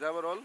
যাবার অল